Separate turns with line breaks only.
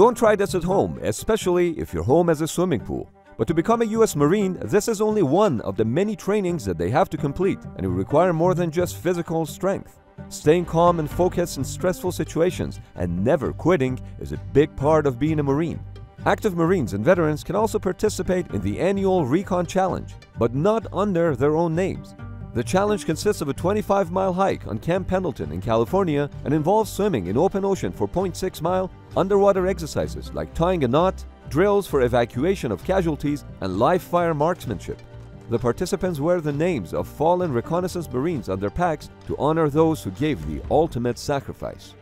Don't try this at home, especially if your home has a swimming pool. But to become a U.S. Marine, this is only one of the many trainings that they have to complete, and it require more than just physical strength. Staying calm and focused in stressful situations and never quitting is a big part of being a Marine. Active Marines and veterans can also participate in the annual Recon Challenge, but not under their own names. The challenge consists of a 25 mile hike on Camp Pendleton in California and involves swimming in open ocean for 0.6 mile, underwater exercises like tying a knot, drills for evacuation of casualties, and live fire marksmanship. The participants wear the names of fallen reconnaissance Marines on their packs to honor those who gave the ultimate sacrifice.